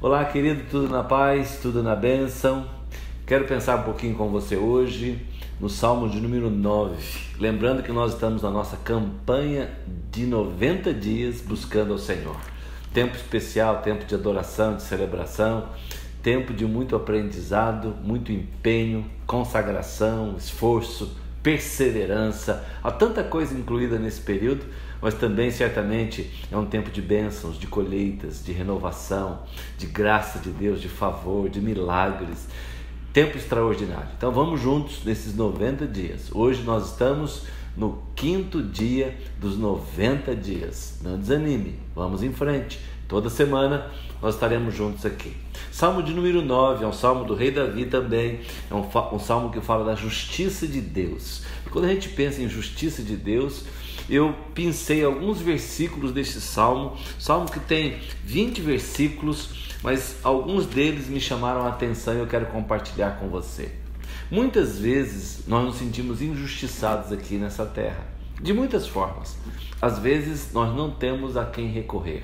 Olá, querido, tudo na paz, tudo na bênção. Quero pensar um pouquinho com você hoje no Salmo de número 9. Lembrando que nós estamos na nossa campanha de 90 dias buscando ao Senhor. Tempo especial, tempo de adoração, de celebração, tempo de muito aprendizado, muito empenho, consagração, esforço, perseverança. Há tanta coisa incluída nesse período mas também certamente é um tempo de bênçãos, de colheitas, de renovação, de graça de Deus, de favor, de milagres. Tempo extraordinário. Então vamos juntos nesses 90 dias. Hoje nós estamos no quinto dia dos 90 dias. Não desanime, vamos em frente. Toda semana nós estaremos juntos aqui. Salmo de número 9 é um salmo do rei Davi também, é um, um salmo que fala da justiça de Deus. E quando a gente pensa em justiça de Deus, eu pensei alguns versículos deste salmo, salmo que tem 20 versículos, mas alguns deles me chamaram a atenção e eu quero compartilhar com você. Muitas vezes nós nos sentimos injustiçados aqui nessa terra, de muitas formas. Às vezes nós não temos a quem recorrer.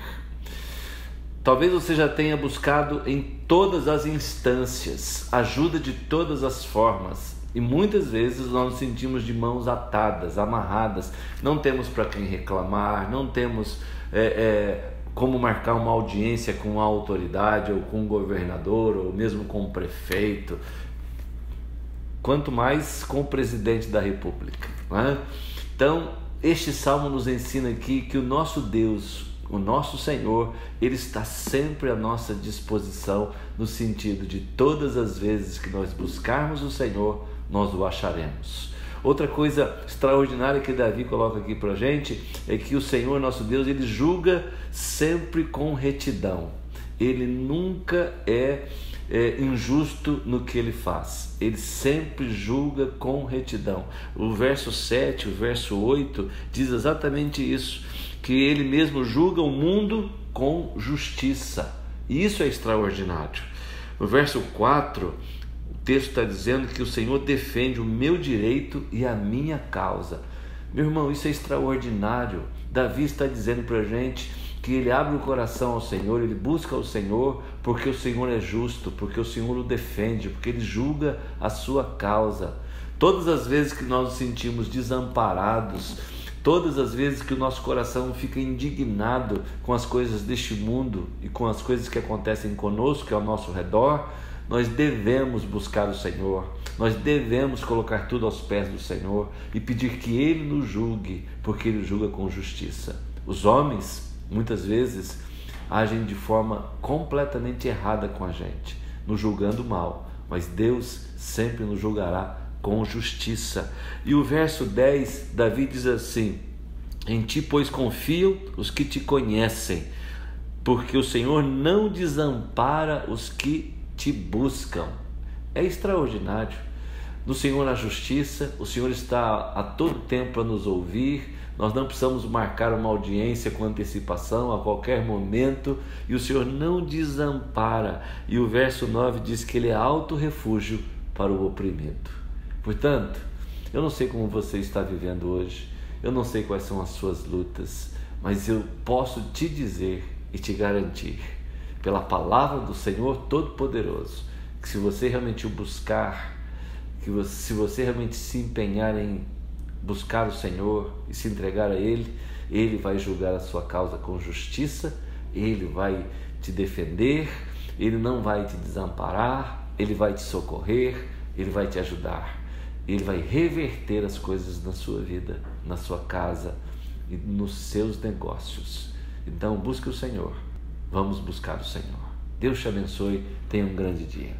Talvez você já tenha buscado em todas as instâncias ajuda de todas as formas, e muitas vezes nós nos sentimos de mãos atadas, amarradas, não temos para quem reclamar, não temos é, é, como marcar uma audiência com a autoridade, ou com o governador, ou mesmo com o prefeito, quanto mais com o presidente da república. É? Então, este salmo nos ensina aqui que o nosso Deus, o nosso Senhor, Ele está sempre à nossa disposição, no sentido de todas as vezes que nós buscarmos o Senhor, nós o acharemos. Outra coisa extraordinária que Davi coloca aqui para a gente é que o Senhor nosso Deus ele julga sempre com retidão. Ele nunca é, é, injusto no que ele faz. Ele sempre julga com retidão. O verso 7, o verso 8 diz exatamente isso, que ele mesmo julga o mundo com justiça. Isso é extraordinário. O verso 4 texto está dizendo que o Senhor defende o meu direito e a minha causa. Meu irmão, isso é extraordinário. Davi está dizendo para a gente que ele abre o coração ao Senhor, ele busca o Senhor porque o Senhor é justo, porque o Senhor o defende, porque ele julga a sua causa. Todas as vezes que nós nos sentimos desamparados, todas as vezes que o nosso coração fica indignado com as coisas deste mundo e com as coisas que acontecem conosco, que ao nosso redor, nós devemos buscar o Senhor, nós devemos colocar tudo aos pés do Senhor e pedir que Ele nos julgue, porque Ele julga com justiça. Os homens, muitas vezes, agem de forma completamente errada com a gente, nos julgando mal, mas Deus sempre nos julgará com justiça. E o verso 10, Davi diz assim: Em ti, pois, confiam os que te conhecem, porque o Senhor não desampara os que te buscam. É extraordinário. No Senhor a justiça, o Senhor está a todo tempo a nos ouvir. Nós não precisamos marcar uma audiência com antecipação a qualquer momento, e o Senhor não desampara. E o verso 9 diz que ele é alto refúgio para o oprimido. Portanto, eu não sei como você está vivendo hoje, eu não sei quais são as suas lutas, mas eu posso te dizer e te garantir pela palavra do Senhor Todo-Poderoso, que se você realmente o buscar, que você, se você realmente se empenhar em buscar o Senhor e se entregar a Ele, Ele vai julgar a sua causa com justiça, Ele vai te defender, Ele não vai te desamparar, Ele vai te socorrer, Ele vai te ajudar. Ele vai reverter as coisas na sua vida, na sua casa e nos seus negócios. Então, busque o Senhor Vamos buscar o Senhor. Deus te abençoe. Tenha um grande dia.